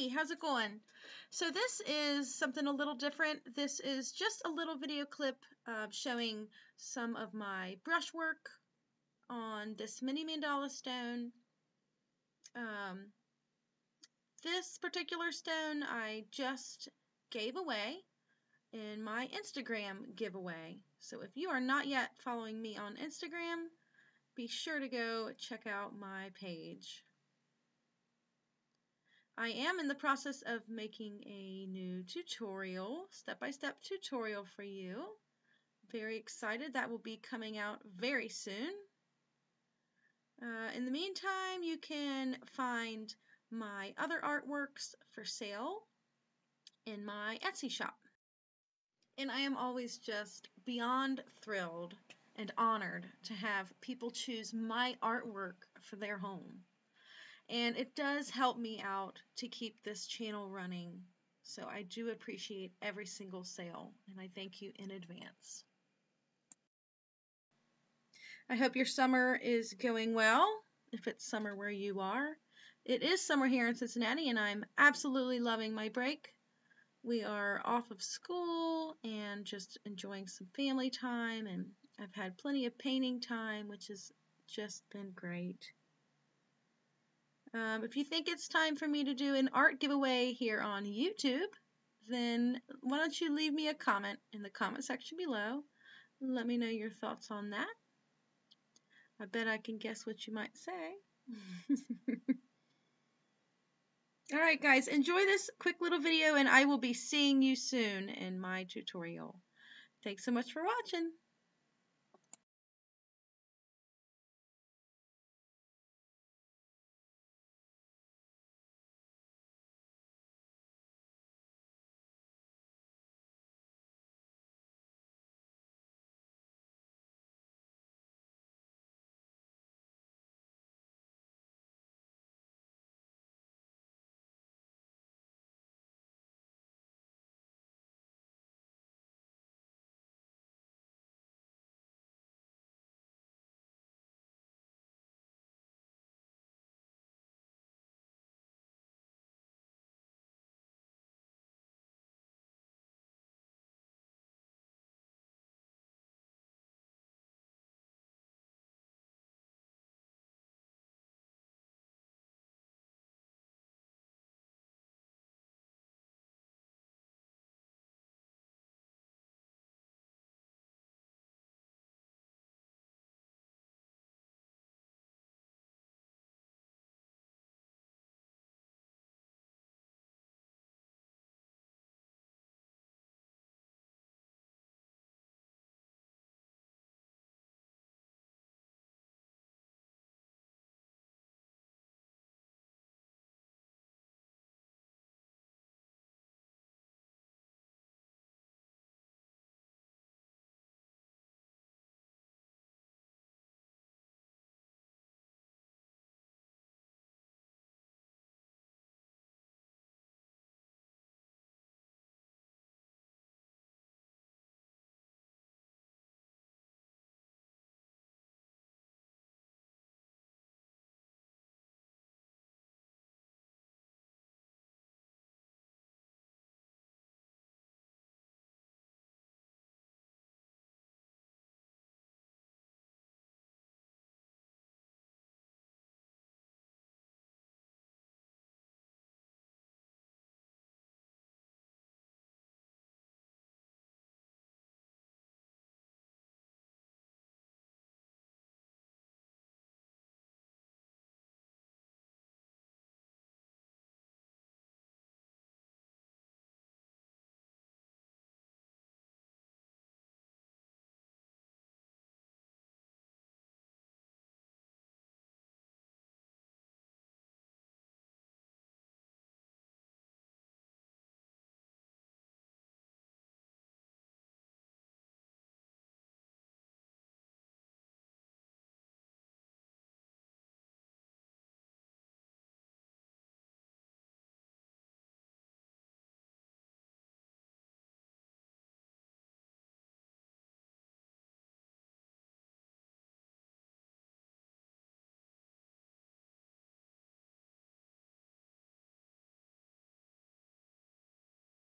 Hey, how's it going? So this is something a little different. This is just a little video clip uh, showing some of my brushwork on this mini mandala stone. Um, this particular stone I just gave away in my Instagram giveaway. So if you are not yet following me on Instagram, be sure to go check out my page. I am in the process of making a new tutorial, step-by-step -step tutorial for you. Very excited. That will be coming out very soon. Uh, in the meantime, you can find my other artworks for sale in my Etsy shop. And I am always just beyond thrilled and honored to have people choose my artwork for their home and it does help me out to keep this channel running. So I do appreciate every single sale, and I thank you in advance. I hope your summer is going well, if it's summer where you are. It is summer here in Cincinnati, and I'm absolutely loving my break. We are off of school and just enjoying some family time, and I've had plenty of painting time, which has just been great. Um, if you think it's time for me to do an art giveaway here on YouTube, then why don't you leave me a comment in the comment section below. Let me know your thoughts on that. I bet I can guess what you might say. Alright guys, enjoy this quick little video and I will be seeing you soon in my tutorial. Thanks so much for watching.